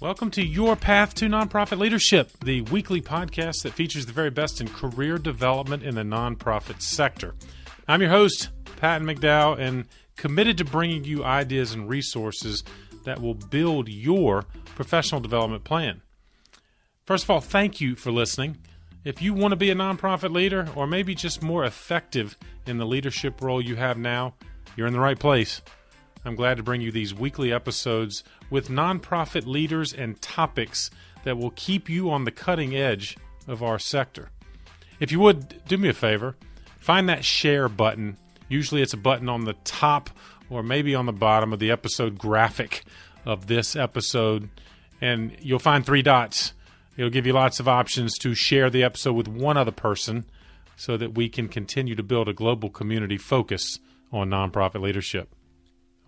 Welcome to Your Path to Nonprofit Leadership, the weekly podcast that features the very best in career development in the nonprofit sector. I'm your host, Patton McDowell, and committed to bringing you ideas and resources that will build your professional development plan. First of all, thank you for listening. If you want to be a nonprofit leader or maybe just more effective in the leadership role you have now, you're in the right place. I'm glad to bring you these weekly episodes with nonprofit leaders and topics that will keep you on the cutting edge of our sector. If you would, do me a favor, find that share button. Usually it's a button on the top or maybe on the bottom of the episode graphic of this episode, and you'll find three dots. It'll give you lots of options to share the episode with one other person so that we can continue to build a global community focus on nonprofit leadership.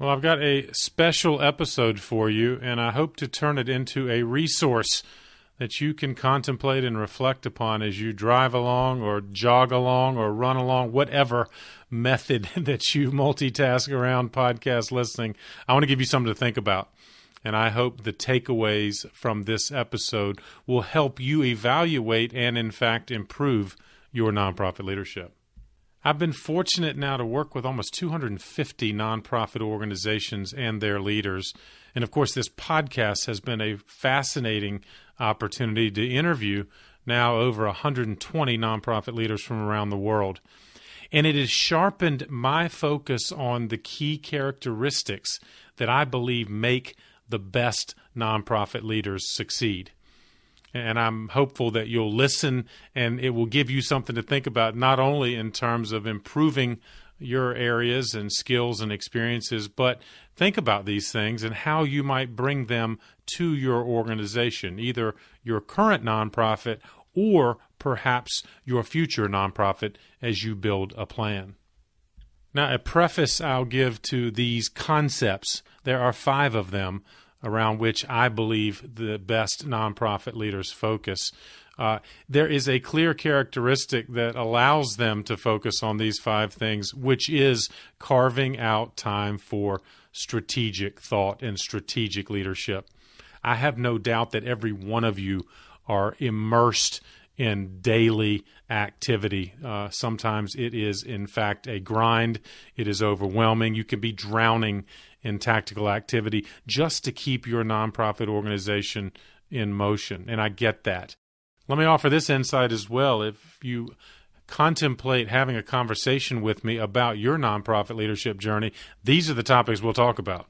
Well, I've got a special episode for you, and I hope to turn it into a resource that you can contemplate and reflect upon as you drive along, or jog along, or run along, whatever method that you multitask around podcast listening. I want to give you something to think about. And I hope the takeaways from this episode will help you evaluate and, in fact, improve your nonprofit leadership. I've been fortunate now to work with almost 250 nonprofit organizations and their leaders. And of course, this podcast has been a fascinating opportunity to interview now over 120 nonprofit leaders from around the world. And it has sharpened my focus on the key characteristics that I believe make the best nonprofit leaders succeed and I'm hopeful that you'll listen and it will give you something to think about, not only in terms of improving your areas and skills and experiences, but think about these things and how you might bring them to your organization, either your current nonprofit or perhaps your future nonprofit as you build a plan. Now, a preface I'll give to these concepts, there are five of them around which I believe the best nonprofit leaders focus. Uh, there is a clear characteristic that allows them to focus on these five things, which is carving out time for strategic thought and strategic leadership. I have no doubt that every one of you are immersed in daily activity. Uh, sometimes it is, in fact, a grind. It is overwhelming. You can be drowning in tactical activity just to keep your nonprofit organization in motion. And I get that. Let me offer this insight as well. If you contemplate having a conversation with me about your nonprofit leadership journey, these are the topics we'll talk about.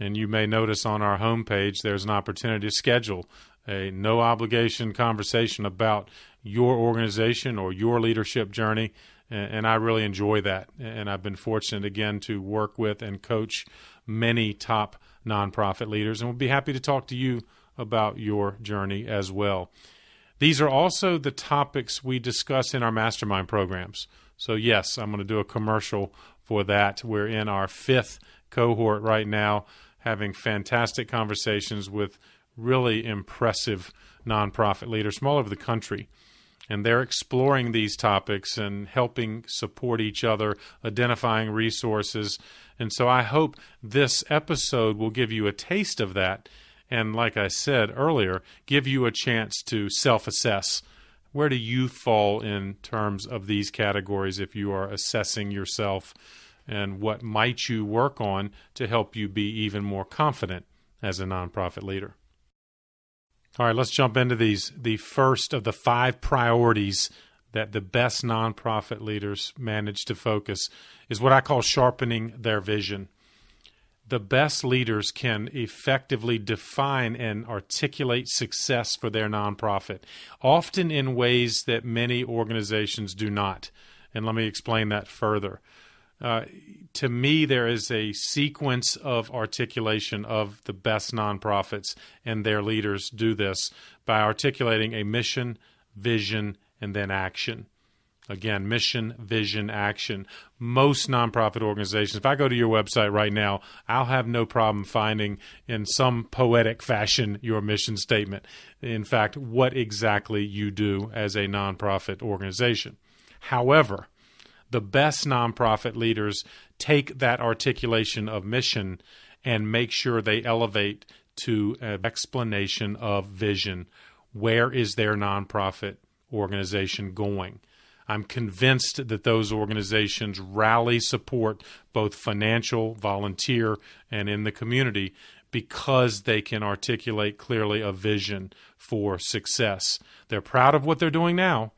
And you may notice on our homepage there's an opportunity to schedule a no obligation conversation about your organization or your leadership journey. And I really enjoy that. And I've been fortunate again to work with and coach many top nonprofit leaders, and we'll be happy to talk to you about your journey as well. These are also the topics we discuss in our mastermind programs. So, yes, I'm going to do a commercial for that. We're in our fifth cohort right now, having fantastic conversations with really impressive nonprofit leaders from all over the country. And they're exploring these topics and helping support each other, identifying resources, and so I hope this episode will give you a taste of that. And like I said earlier, give you a chance to self assess. Where do you fall in terms of these categories if you are assessing yourself? And what might you work on to help you be even more confident as a nonprofit leader? All right, let's jump into these. The first of the five priorities that the best nonprofit leaders manage to focus is what I call sharpening their vision. The best leaders can effectively define and articulate success for their nonprofit, often in ways that many organizations do not. And let me explain that further. Uh, to me, there is a sequence of articulation of the best nonprofits, and their leaders do this by articulating a mission, vision, and then action. Again, mission, vision, action. Most nonprofit organizations, if I go to your website right now, I'll have no problem finding in some poetic fashion your mission statement. In fact, what exactly you do as a nonprofit organization. However, the best nonprofit leaders take that articulation of mission and make sure they elevate to an explanation of vision. Where is their nonprofit organization going? I'm convinced that those organizations rally support, both financial, volunteer, and in the community, because they can articulate clearly a vision for success. They're proud of what they're doing now.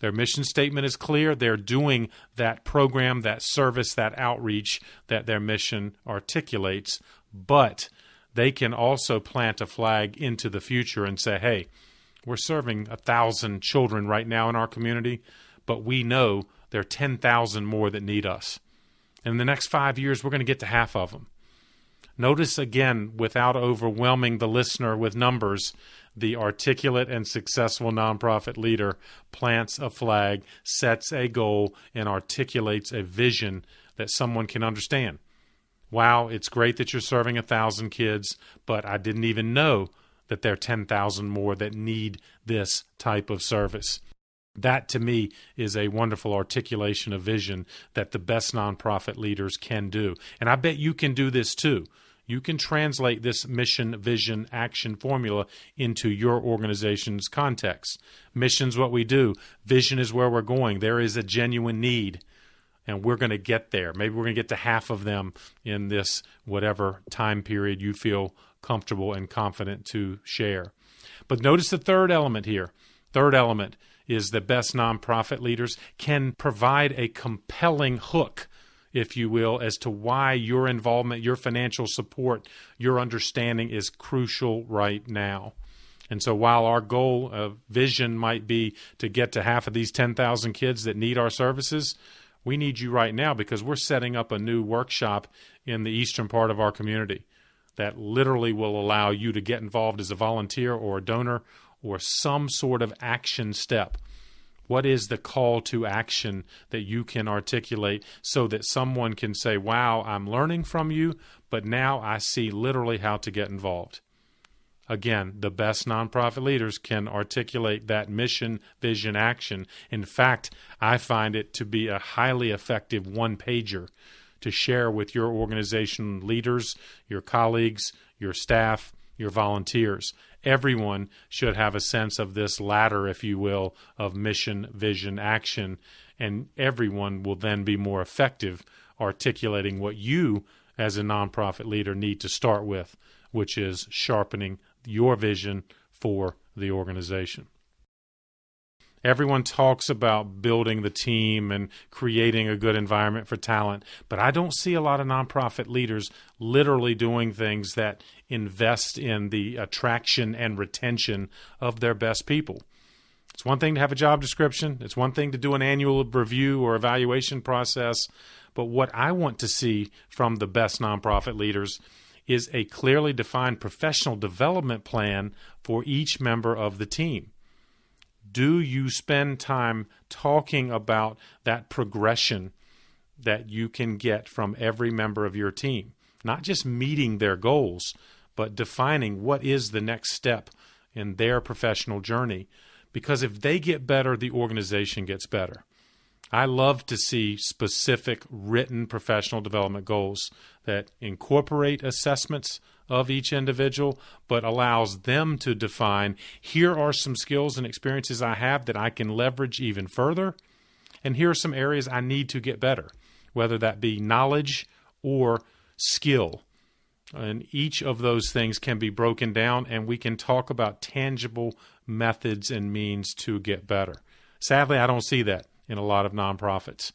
Their mission statement is clear. They're doing that program, that service, that outreach that their mission articulates. But they can also plant a flag into the future and say, hey, we're serving a thousand children right now in our community but we know there are 10,000 more that need us. In the next five years, we're going to get to half of them. Notice again, without overwhelming the listener with numbers, the articulate and successful nonprofit leader plants a flag, sets a goal, and articulates a vision that someone can understand. Wow, it's great that you're serving a thousand kids, but I didn't even know that there are 10,000 more that need this type of service. That to me is a wonderful articulation of vision that the best nonprofit leaders can do. And I bet you can do this too. You can translate this mission, vision, action formula into your organization's context. Mission's what we do, vision is where we're going. There is a genuine need, and we're going to get there. Maybe we're going to get to half of them in this whatever time period you feel comfortable and confident to share. But notice the third element here. Third element is the best nonprofit leaders can provide a compelling hook if you will, as to why your involvement, your financial support, your understanding is crucial right now. And so, while our goal of vision might be to get to half of these 10,000 kids that need our services, we need you right now because we're setting up a new workshop in the eastern part of our community that literally will allow you to get involved as a volunteer or a donor or some sort of action step. What is the call to action that you can articulate so that someone can say, Wow, I'm learning from you, but now I see literally how to get involved? Again, the best nonprofit leaders can articulate that mission, vision, action. In fact, I find it to be a highly effective one pager to share with your organization leaders, your colleagues, your staff, your volunteers everyone should have a sense of this ladder, if you will, of mission, vision, action, and everyone will then be more effective articulating what you, as a nonprofit leader, need to start with, which is sharpening your vision for the organization. Everyone talks about building the team and creating a good environment for talent, but I don't see a lot of nonprofit leaders literally doing things that invest in the attraction and retention of their best people. It's one thing to have a job description, it's one thing to do an annual review or evaluation process, but what I want to see from the best nonprofit leaders is a clearly defined professional development plan for each member of the team do you spend time talking about that progression that you can get from every member of your team? Not just meeting their goals, but defining what is the next step in their professional journey. Because if they get better, the organization gets better. I love to see specific written professional development goals that incorporate assessments of each individual, but allows them to define here are some skills and experiences I have that I can leverage even further, and here are some areas I need to get better, whether that be knowledge or skill. And each of those things can be broken down, and we can talk about tangible methods and means to get better. Sadly, I don't see that in a lot of nonprofits.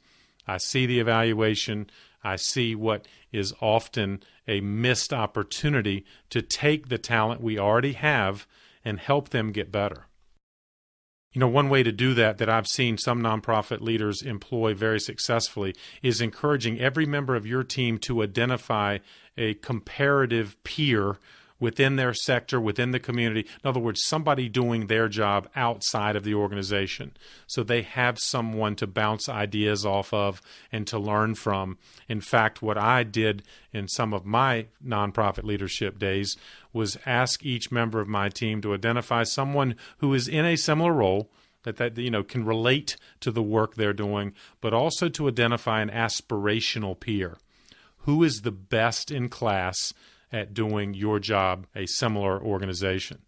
I see the evaluation, I see what is often a missed opportunity to take the talent we already have and help them get better. You know, one way to do that that I've seen some nonprofit leaders employ very successfully is encouraging every member of your team to identify a comparative peer within their sector, within the community. In other words, somebody doing their job outside of the organization. So they have someone to bounce ideas off of and to learn from. In fact, what I did in some of my nonprofit leadership days was ask each member of my team to identify someone who is in a similar role that that you know can relate to the work they're doing, but also to identify an aspirational peer. Who is the best in class at doing your job, a similar organization.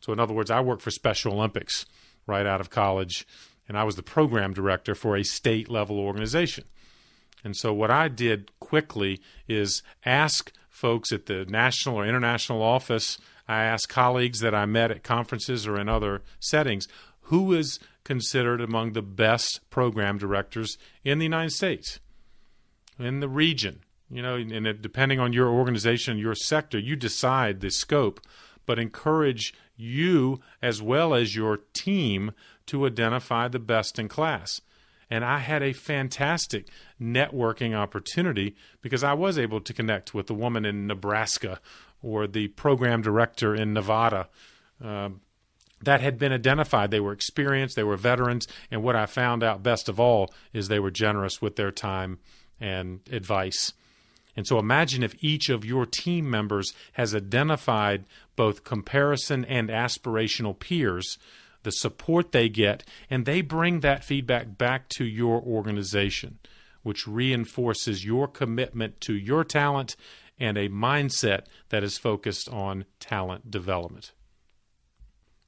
So, in other words, I worked for Special Olympics right out of college, and I was the program director for a state level organization. And so, what I did quickly is ask folks at the national or international office, I asked colleagues that I met at conferences or in other settings, who is considered among the best program directors in the United States, in the region. You know, and it, depending on your organization, your sector, you decide the scope, but encourage you as well as your team to identify the best in class. And I had a fantastic networking opportunity because I was able to connect with the woman in Nebraska or the program director in Nevada. Uh, that had been identified. They were experienced, they were veterans, and what I found out best of all is they were generous with their time and advice. And so imagine if each of your team members has identified both comparison and aspirational peers, the support they get, and they bring that feedback back to your organization, which reinforces your commitment to your talent and a mindset that is focused on talent development.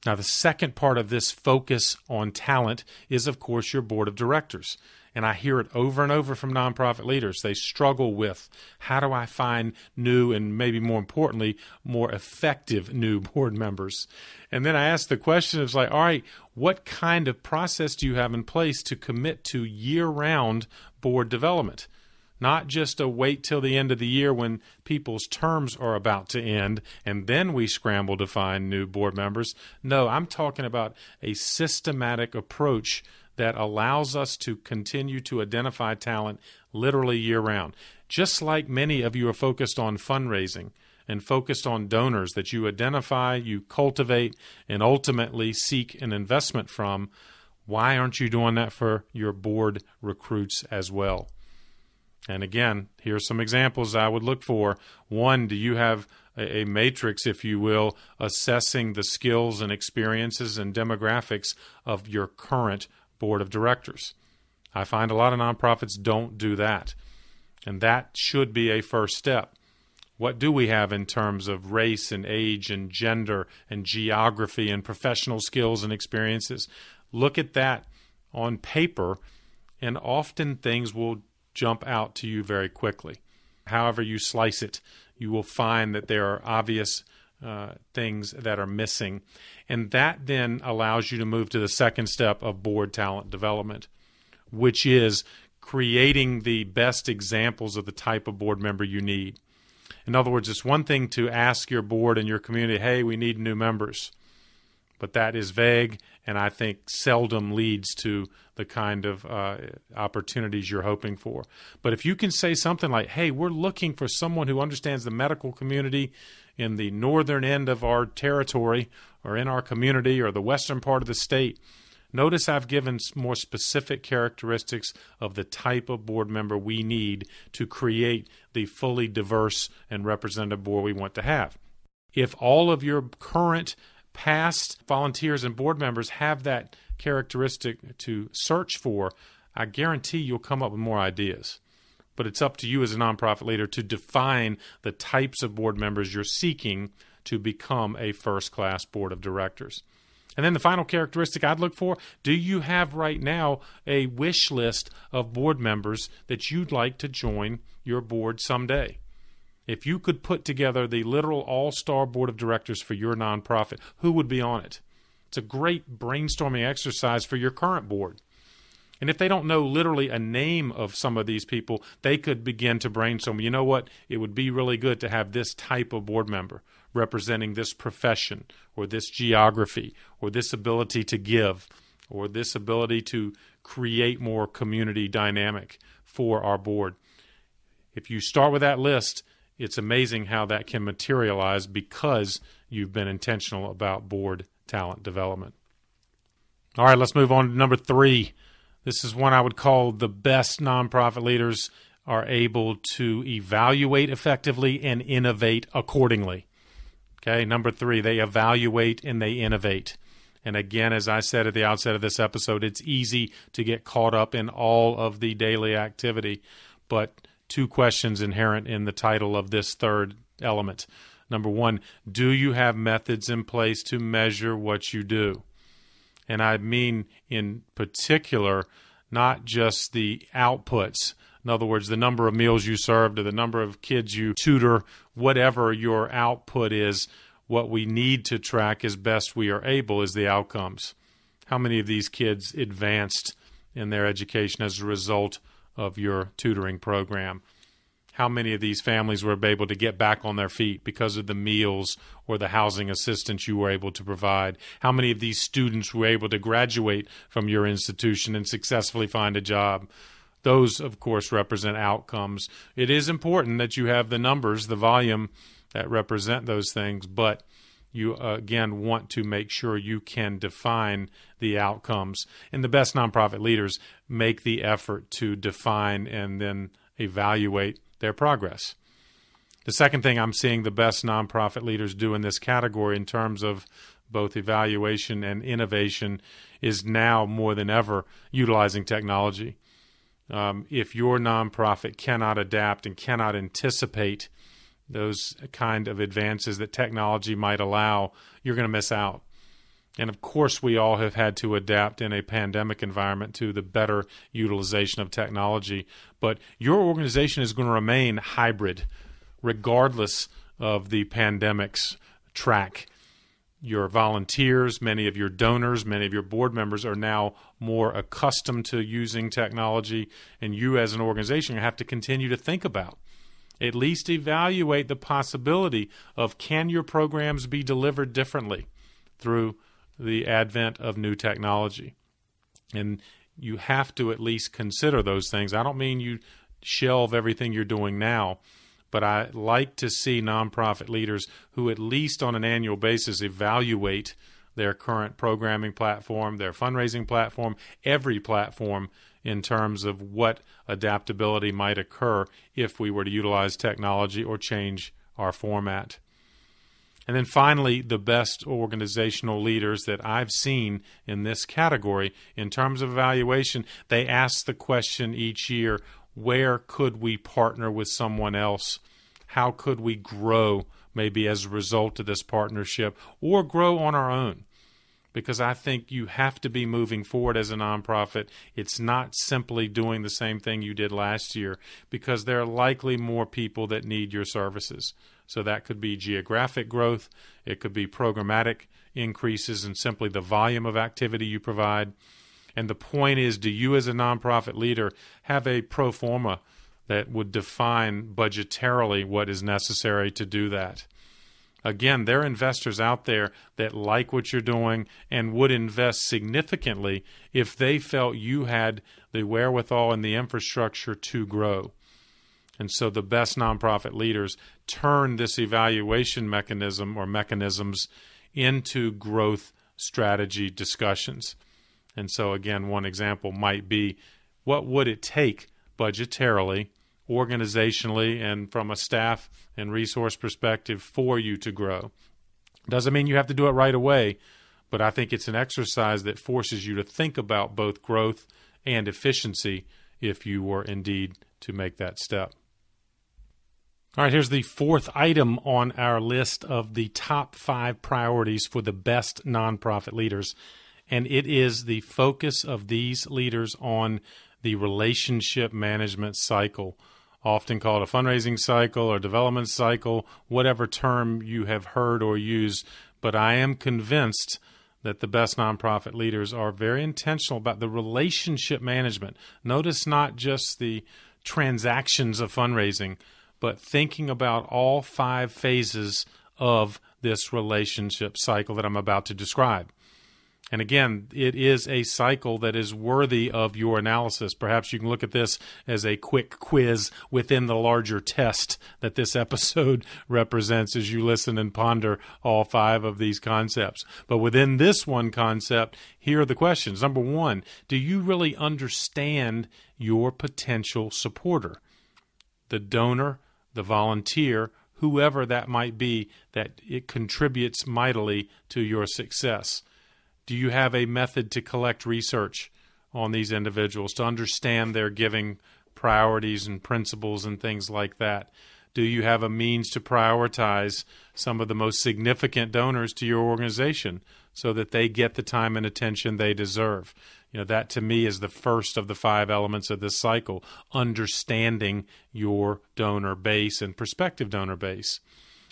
Now, the second part of this focus on talent is, of course, your board of directors. And I hear it over and over from nonprofit leaders. They struggle with how do I find new and maybe more importantly, more effective new board members? And then I ask the question it's like, all right, what kind of process do you have in place to commit to year round board development? not just a wait till the end of the year when people's terms are about to end and then we scramble to find new board members. No, I'm talking about a systematic approach that allows us to continue to identify talent literally year round. Just like many of you are focused on fundraising and focused on donors that you identify, you cultivate, and ultimately seek an investment from, why aren't you doing that for your board recruits as well? And again, here are some examples I would look for. One, do you have a, matrix, if you will, assessing the skills and experiences and demographics of your current board of directors? I find a lot of nonprofits don't do that. And that should be a first step. What do we have in terms of race and age and gender and geography and professional skills and experiences? Look at that on paper, and often things will jump out to you very quickly. However, you slice it, you will find that there are obvious uh, things that are missing. And that then allows you to move to the second step of board talent development, which is creating the best examples of the type of board member you need. In other words, it's one thing to ask your board and your community, hey, we need new members. But that is vague and I think seldom leads to the kind of uh, opportunities you're hoping for. But if you can say something like, hey, we're looking for someone who understands the medical community in the northern end of our territory or in our community or the western part of the state. Notice I've given more specific characteristics of the type of board member we need to create the fully diverse and representative board we want to have. If all of your current past volunteers and board members have that characteristic to search for, I guarantee you'll come up with more ideas. But it's up to you as a nonprofit leader to define the types of board members you're seeking to become a first class board of directors. And then the final characteristic I'd look for do you have right now a wish list of board members that you'd like to join your board someday? If you could put together the literal all star board of directors for your nonprofit, who would be on it? It's a great brainstorming exercise for your current board. And if they don't know literally a name of some of these people, they could begin to brainstorm. You know what? It would be really good to have this type of board member representing this profession or this geography or this ability to give or this ability to create more community dynamic for our board. If you start with that list, it's amazing how that can materialize because you've been intentional about board talent development. All right, let's move on to number three. This is one I would call the best nonprofit leaders are able to evaluate effectively and innovate accordingly. Okay, number three, they evaluate and they innovate. And again, as I said at the outset of this episode, it's easy to get caught up in all of the daily activity, but two questions inherent in the title of this third element. Number one, do you have methods in place to measure what you do? And I mean, in particular, not just the outputs. In other words, the number of meals you served or the number of kids you tutor, whatever your output is, what we need to track as best we are able is the outcomes. How many of these kids advanced in their education as a result of your tutoring program? How many of these families were able to get back on their feet because of the meals or the housing assistance you were able to provide? How many of these students were able to graduate from your institution and successfully find a job? Those, of course, represent outcomes. It is important that you have the numbers, the volume that represent those things, but you uh, again want to make sure you can define the outcomes. And the best nonprofit leaders make the effort to define and then evaluate their progress. The second thing I'm seeing the best nonprofit leaders do in this category in terms of both evaluation and innovation is now more than ever utilizing technology. Um, if your nonprofit cannot adapt and cannot anticipate those kind of advances that technology might allow, you're going to miss out. And of course, we all have had to adapt in a pandemic environment to the better utilization of technology. But your organization is going to remain hybrid regardless of the pandemic's track. Your volunteers, many of your donors, many of your board members are now more accustomed to using technology, and you as an organization have to continue to think about at least evaluate the possibility of can your programs be delivered differently through the advent of new technology. And you have to at least consider those things. I don't mean you shelve everything you're doing now, but I like to see nonprofit leaders who, at least on an annual basis, evaluate their current programming platform, their fundraising platform, every platform in terms of what adaptability might occur if we were to utilize technology or change our format. And then finally, the best organizational leaders that I've seen in this category, in terms of evaluation, they ask the question each year where could we partner with someone else? How could we grow maybe as a result of this partnership or grow on our own? Because I think you have to be moving forward as a nonprofit. It's not simply doing the same thing you did last year, because there are likely more people that need your services. So that could be geographic growth, it could be programmatic increases in simply the volume of activity you provide. And the point is do you, as a nonprofit leader, have a pro forma that would define budgetarily what is necessary to do that? Again, there are investors out there that like what you're doing and would invest significantly if they felt you had the wherewithal and the infrastructure to grow. And so the best nonprofit leaders turn this evaluation mechanism or mechanisms into growth strategy discussions. And so, again, one example might be what would it take budgetarily, organizationally, and from a staff and resource perspective for you to grow? Doesn't mean you have to do it right away, but I think it's an exercise that forces you to think about both growth and efficiency if you were indeed to make that step. All right, here's the fourth item on our list of the top five priorities for the best nonprofit leaders. And it is the focus of these leaders on the relationship management cycle, often called a fundraising cycle or development cycle, whatever term you have heard or used. But I am convinced that the best nonprofit leaders are very intentional about the relationship management. Notice not just the transactions of fundraising but thinking about all five phases of this relationship cycle that I'm about to describe. And again, it is a cycle that is worthy of your analysis. Perhaps you can look at this as a quick quiz within the larger test that this episode represents as you listen and ponder all five of these concepts. But within this one concept, here are the questions. Number one, do you really understand your potential supporter? The donor the volunteer, whoever that might be, that it contributes mightily to your success? Do you have a method to collect research on these individuals to understand their giving priorities and principles and things like that? Do you have a means to prioritize some of the most significant donors to your organization so that they get the time and attention they deserve? You know, that to me is the first of the five elements of this cycle understanding your donor base and prospective donor base.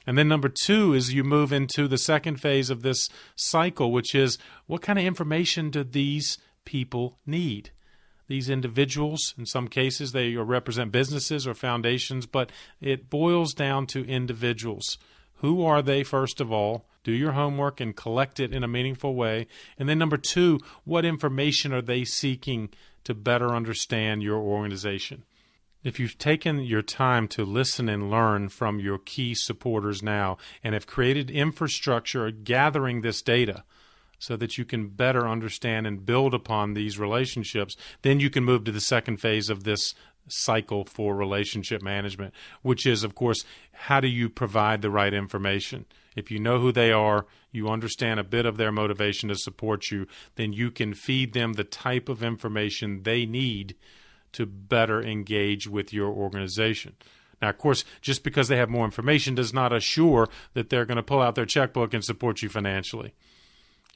And then number two is you move into the second phase of this cycle, which is what kind of information do these people need? These individuals, in some cases, they represent businesses or foundations, but it boils down to individuals. Who are they, first of all? Do your homework and collect it in a meaningful way. And then, number two, what information are they seeking to better understand your organization? If you've taken your time to listen and learn from your key supporters now and have created infrastructure gathering this data so that you can better understand and build upon these relationships, then you can move to the second phase of this cycle for relationship management, which is, of course, how do you provide the right information? If you know who they are, you understand a bit of their motivation to support you, then you can feed them the type of information they need to better engage with your organization. Now, of course, just because they have more information does not assure that they're going to pull out their checkbook and support you financially.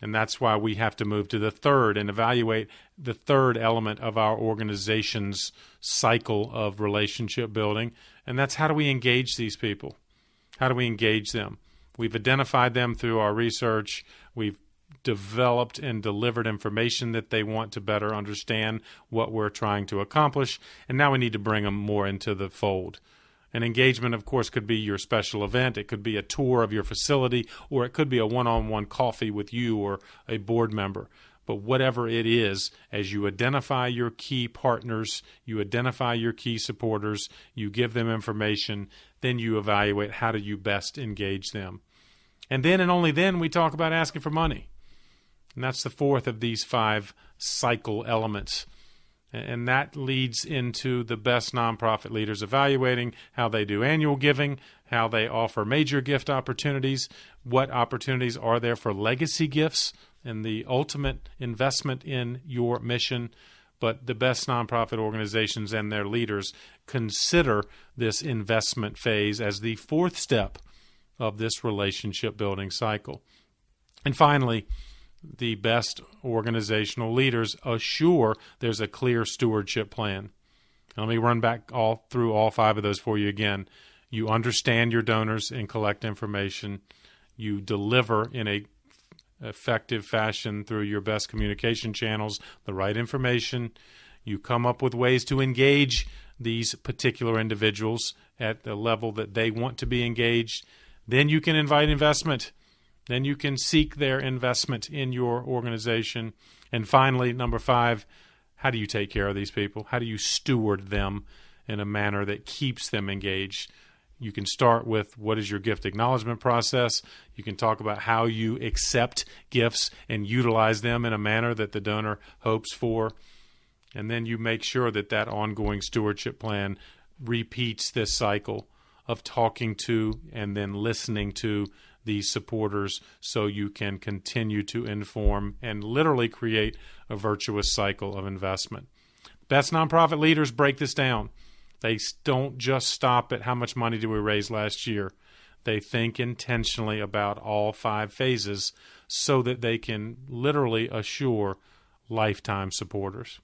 And that's why we have to move to the third and evaluate the third element of our organization's cycle of relationship building. And that's how do we engage these people? How do we engage them? We've identified them through our research. We've developed and delivered information that they want to better understand what we're trying to accomplish. And now we need to bring them more into the fold. An engagement, of course, could be your special event. It could be a tour of your facility, or it could be a one on one coffee with you or a board member. But whatever it is, as you identify your key partners, you identify your key supporters, you give them information, then you evaluate how do you best engage them. And then and only then we talk about asking for money. And that's the fourth of these five cycle elements. And that leads into the best nonprofit leaders evaluating how they do annual giving, how they offer major gift opportunities, what opportunities are there for legacy gifts, and the ultimate investment in your mission. But the best nonprofit organizations and their leaders consider this investment phase as the fourth step of this relationship building cycle. And finally, the best organizational leaders assure there's a clear stewardship plan. Let me run back all through all five of those for you again. You understand your donors and collect information. You deliver in a effective fashion through your best communication channels the right information. You come up with ways to engage these particular individuals at the level that they want to be engaged. Then you can invite investment then you can seek their investment in your organization. And finally, number five, how do you take care of these people? How do you steward them in a manner that keeps them engaged? You can start with what is your gift acknowledgement process. You can talk about how you accept gifts and utilize them in a manner that the donor hopes for. And then you make sure that that ongoing stewardship plan repeats this cycle of talking to and then listening to these supporters so you can continue to inform and literally create a virtuous cycle of investment. Best nonprofit leaders break this down. They don't just stop at how much money did we raise last year. They think intentionally about all five phases so that they can literally assure lifetime supporters.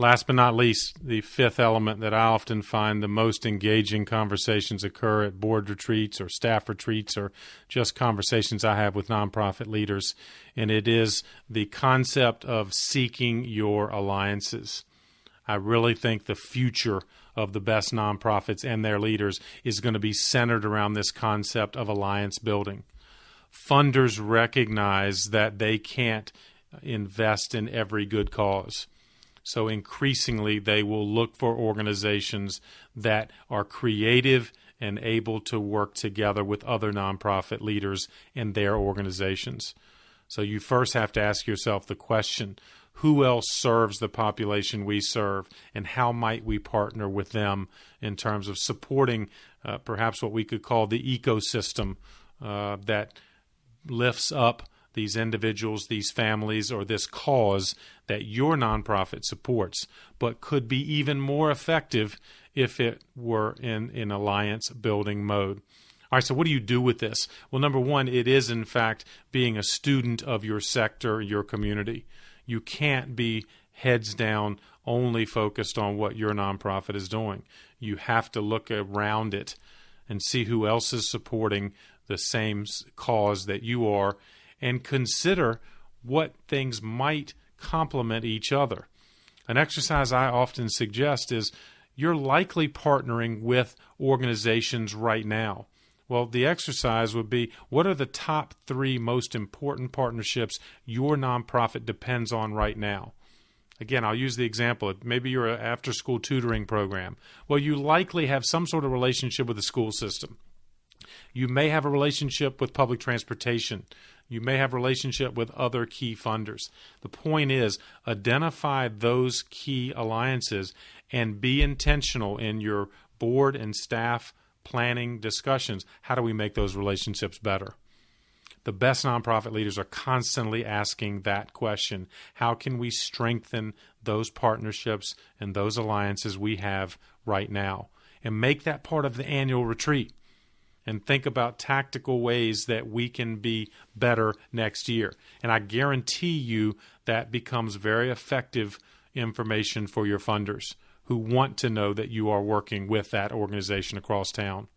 Last but not least, the fifth element that I often find the most engaging conversations occur at board retreats or staff retreats or just conversations I have with nonprofit leaders, and it is the concept of seeking your alliances. I really think the future of the best nonprofits and their leaders is going to be centered around this concept of alliance building. Funders recognize that they can't invest in every good cause so increasingly, they will look for organizations that are creative and able to work together with other nonprofit leaders in their organizations. So you first have to ask yourself the question who else serves the population we serve, and how might we partner with them in terms of supporting uh, perhaps what we could call the ecosystem uh, that lifts up these individuals, these families, or this cause that your nonprofit supports, but could be even more effective if it were in, in alliance building mode. All right, so what do you do with this? Well, number one, it is in fact being a student of your sector, your community. You can't be heads down only focused on what your nonprofit is doing. You have to look around it and see who else is supporting the same cause that you are and consider what things might complement each other. An exercise I often suggest is you're likely partnering with organizations right now. Well, the exercise would be what are the top three most important partnerships your nonprofit depends on right now? Again, I'll use the example. Maybe you're an after school tutoring program. Well, you likely have some sort of relationship with the school system. You may have a relationship with public transportation. You may have relationship with other key funders. The point is, identify those key alliances and be intentional in your board and staff planning discussions. How do we make those relationships better? The best nonprofit leaders are constantly asking that question How can we strengthen those partnerships and those alliances we have right now? And make that part of the annual retreat and think about tactical ways that we can be better next year. And I guarantee you that becomes very effective information for your funders who want to know that you are working with that organization across town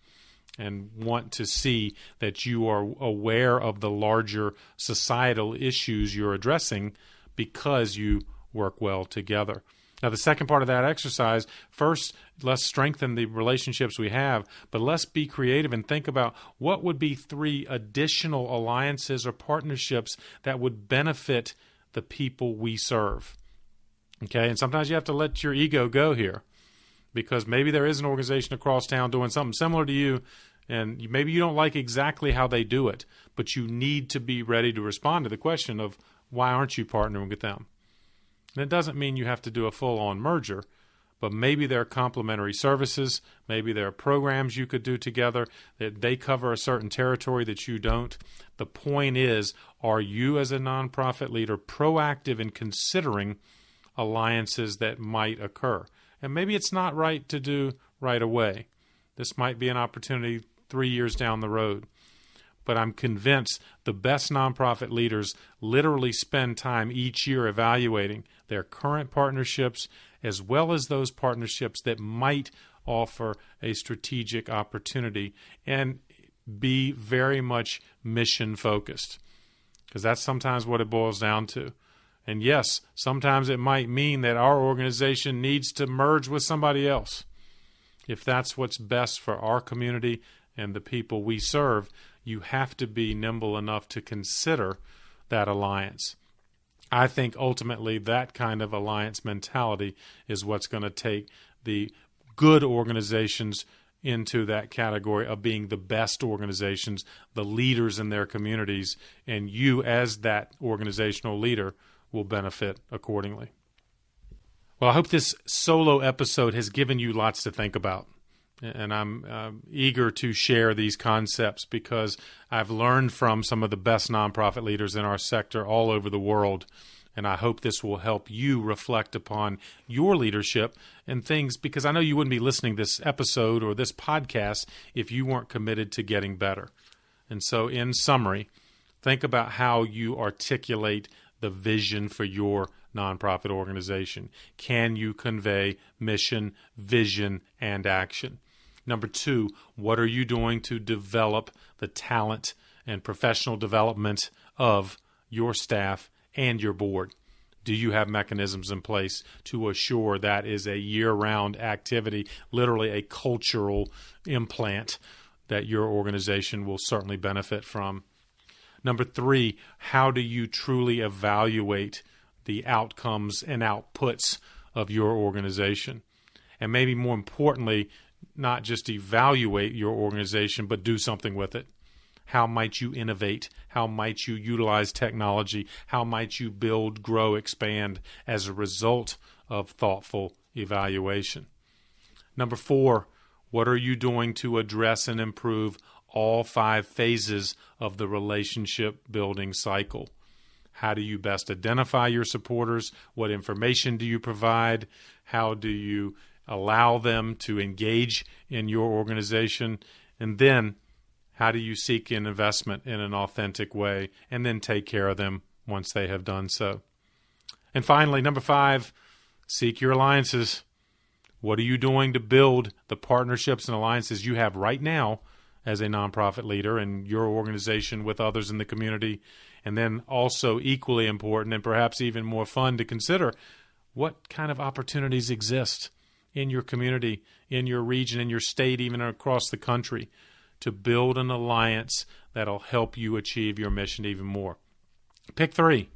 and want to see that you are aware of the larger societal issues you're addressing because you work well together. Now, the second part of that exercise first, let's strengthen the relationships we have, but let's be creative and think about what would be three additional alliances or partnerships that would benefit the people we serve. Okay, and sometimes you have to let your ego go here because maybe there is an organization across town doing something similar to you and maybe you don't like exactly how they do it, but you need to be ready to respond to the question of why aren't you partnering with them? And it doesn't mean you have to do a full on merger, but maybe there are complementary services, maybe there are programs you could do together that they cover a certain territory that you don't. The point is, are you as a nonprofit leader proactive in considering alliances that might occur. And maybe it's not right to do right away. This might be an opportunity three years down the road. But I'm convinced the best nonprofit leaders literally spend time each year evaluating their current partnerships as well as those partnerships that might offer a strategic opportunity and be very much mission focused. Because that's sometimes what it boils down to. And yes, sometimes it might mean that our organization needs to merge with somebody else. If that's what's best for our community and the people we serve, you have to be nimble enough to consider that alliance. I think ultimately that kind of alliance mentality is what's going to take the good organizations into that category of being the best organizations, the leaders in their communities, and you, as that organizational leader, will benefit accordingly. Well, I hope this solo episode has given you lots to think about. And I'm uh, eager to share these concepts because I've learned from some of the best nonprofit leaders in our sector all over the world. And I hope this will help you reflect upon your leadership and things because I know you wouldn't be listening this episode or this podcast if you weren't committed to getting better. And so, in summary, think about how you articulate the vision for your nonprofit organization? Can you convey mission, vision, and action? Number two, what are you doing to develop the talent and professional development of your staff and your board? Do you have mechanisms in place to assure that is a year round activity, literally a cultural implant that your organization will certainly benefit from? Number three, how do you truly evaluate the outcomes and outputs of your organization? And maybe more importantly, not just evaluate your organization, but do something with it. How might you innovate? How might you utilize technology? How might you build, grow, expand as a result of thoughtful evaluation? Number four, what are you doing to address and improve all five phases of the relationship building cycle. How do you best identify your supporters? What information do you provide? How do you allow them to engage in your organization? And then how do you seek an investment in an authentic way and then take care of them once they have done so? And finally, number five, seek your alliances. What are you doing to build the partnerships and alliances you have right now as a nonprofit leader and your organization with others in the community? And then also, equally important and perhaps even more fun to consider, what kind of opportunities exist in your community, in your region, in your state, even across the country to build an alliance that'll help you achieve your mission even more? Pick three.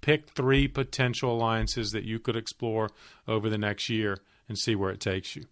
Pick three potential alliances that you could explore over the next year and see where it takes you.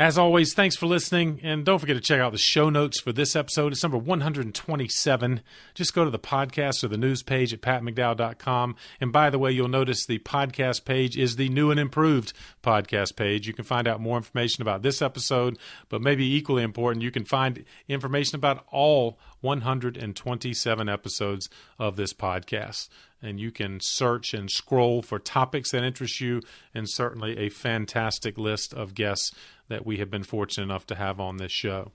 As always, thanks for listening, and don't forget to check out the show notes for this episode. It's number 127. Just go to the podcast or the news page at patmcdowell.com. And by the way, you'll notice the podcast page is the new and improved podcast page. You can find out more information about this episode, but maybe equally important, you can find information about all 127 episodes of this podcast and you can search and scroll for topics that interest you, and certainly a fantastic list of guests that we have been fortunate enough to have on this show.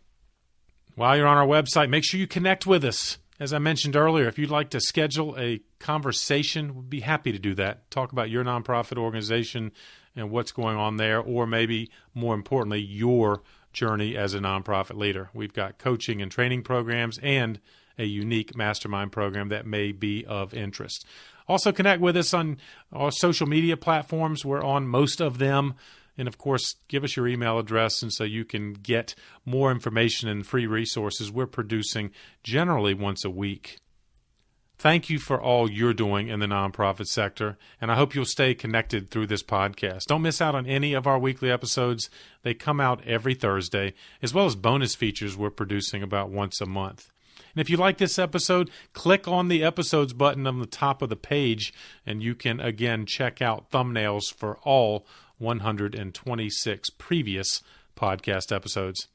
While you're on our website, make sure you connect with us. As I mentioned earlier, if you'd like to schedule a conversation, we'd be happy to do that. Talk about your nonprofit organization and what's going on there, or maybe more importantly, your journey as a nonprofit leader. We've got coaching and training programs and a unique mastermind program that may be of interest. Also, connect with us on our social media platforms. We're on most of them. And of course, give us your email address and so you can get more information and free resources we're producing generally once a week. Thank you for all you're doing in the nonprofit sector, and I hope you'll stay connected through this podcast. Don't miss out on any of our weekly episodes. They come out every Thursday, as well as bonus features we're producing about once a month. And if you like this episode, click on the episodes button on the top of the page, and you can again check out thumbnails for all 126 previous podcast episodes.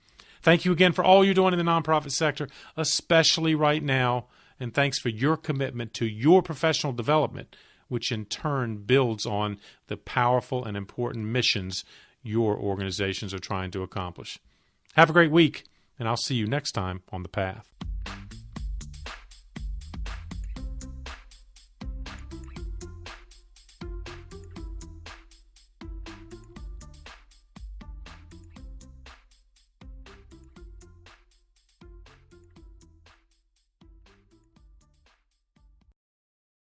Thank you again for all you're doing in the nonprofit sector, especially right now. And thanks for your commitment to your professional development, which in turn builds on the powerful and important missions your organizations are trying to accomplish. Have a great week, and I'll see you next time on The Path.